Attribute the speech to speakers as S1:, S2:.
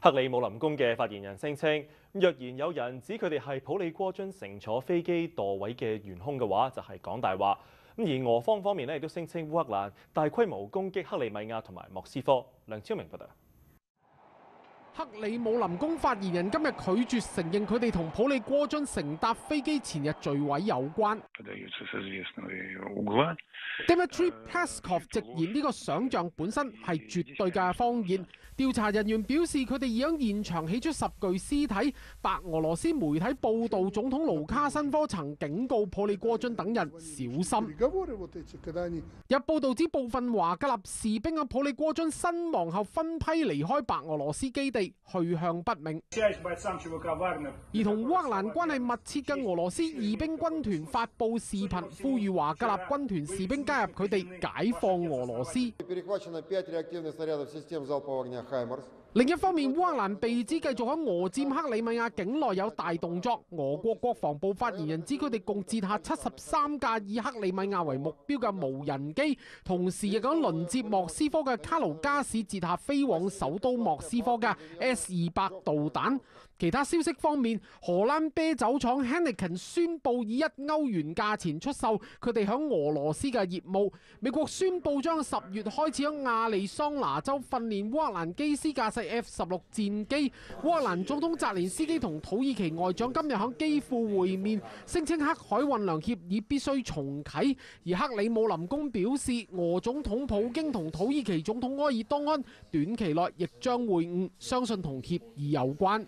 S1: 克里姆林宫嘅發言人聲稱，若然有人指佢哋係普里戈津乘坐飛機墮位嘅元兇嘅話，就係講大話。咁而俄方方面咧亦都聲稱烏克蘭大規模攻擊克里米亞同埋莫斯科。梁超明報道。
S2: 克里姆林宮發言人今日拒絕承認佢哋同普利戈津乘搭飛機前日墜毀有關。Dmitry Peskov 直言呢個想像本身係絕對嘅謊言。調查人員表示，佢哋已喺現場起出十具屍體。白俄羅斯媒體報導，總統盧卡申科曾警告普利戈津等人小心。有報道指部分華格納士兵喺普利戈津身亡後分批離開白俄羅斯基地，去向不明。而同乌克兰关系密切嘅俄罗斯义兵军团发布视频，呼吁华格纳军团士兵加入佢哋，解放俄罗斯。另一方面，烏克蘭被指繼續喺俄佔克里米亞境內有大動作。俄國國防部發言人指佢哋共截下七十三架以克里米亞為目標嘅無人機，同時亦喺鄰接莫斯科嘅卡盧加市截下飛往首都莫斯科嘅 S 二百導彈。其他消息方面，荷蘭啤酒廠 Heineken 宣布以一歐元價錢出售佢哋響俄羅斯嘅業務。美國宣布將十月開始喺亞利桑那州訓練烏克蘭機師駕駛 F 十六戰機。烏克蘭總統澤連斯基同土耳其外長今日喺基輔會面，聲稱黑海運糧協議必須重啟。而克里姆林宮表示，俄總統普京同土耳其總統埃尔多安短期內亦將會晤，相信同協議有關。